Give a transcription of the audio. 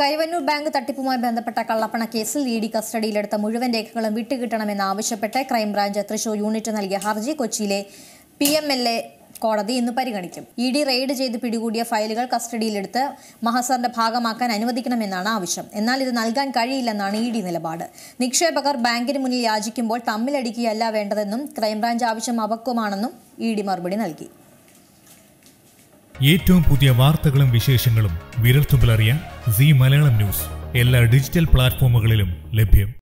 കൈവന്നൂർ bank തട്ടിപ്പുമായി ബന്ധപ്പെട്ട കള്ളപ്പണ കേസിൽ ഇ ഡി കസ്റ്റഡിയിലെടുത്ത മുഴുവൻ രേഖകളും വിട്ടുകിട്ടണമെന്ന് ആവശ്യപ്പെട്ട് ക്രൈംബ്രാഞ്ച് തൃശൂർ യൂണിറ്റ് നൽകിയ ഹർജി കൊച്ചിയിലെ പി എം എൽ എ കോടതി ഇന്ന് പരിഗണിക്കും. ഇ ഡി റെയ്ഡ് ചെയ്ത് പിടികൂടിയ ഫയലുകൾ കസ്റ്റഡിയിലെടുത്ത് മഹസറിന്റെ ഭാഗമാക്കാൻ അനുവദിക്കണമെന്നാണ് ആവശ്യം. എന്നാൽ ഇത് നൽകാൻ കഴിയില്ലെന്നാണ് ഇ ഡി നിലപാട്. നിക്ഷേപകർ ബാങ്കിന് മുന്നിൽ യാചിക്കുമ്പോൾ തമ്മിലടിക്കുകയല്ല വേണ്ടതെന്നും ക്രൈംബ്രാഞ്ച് ആവശ്യം അവക്കുമാണെന്നും ഇ ഡി മറുപടി നൽകി. ഏറ്റവും പുതിയ വാർത്തകളും വിശേഷങ്ങളും വിരൽത്തുമ്പിലറിയാൻ സി മലയാളം ന്യൂസ്. എല്ലാ ഡിജിറ്റൽ പ്ലാറ്റ്ഫോമുകളിലും ലഭ്യം.